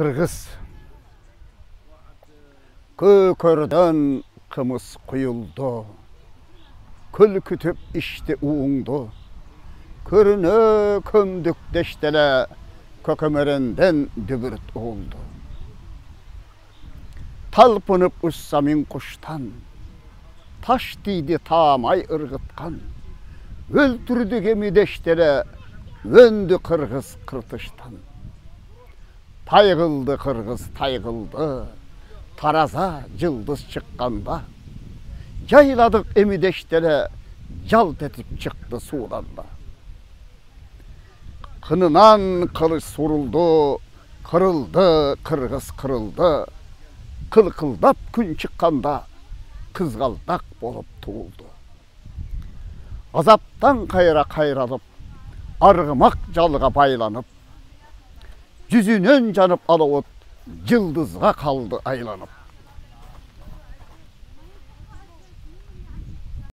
Kırgız. Kıkırdan kımız kuyuldu. Kül kütüp işte uğundu. Kırını kömdük deştele, kökemerinden dübürt oldu. Talpınıp ussamin kuştan, taş diydi tamay ırgıtkan. Öldürdü gemi deştele, öndü kırgız kırtıştan.'' Тайғылды қырғыз тайғылды тараза жылдыз шыққанда жайладық емидештеле жалт етіп шықты судан да қынынан қылыш сурылды қырылды қырғыз қырылды қылқылдап күн шыққанда қызғалдақ болып туылды азаптан қайра қайралып арғымақ жалға байланып жүзінен жанып алауыт жылдызға қалды айланып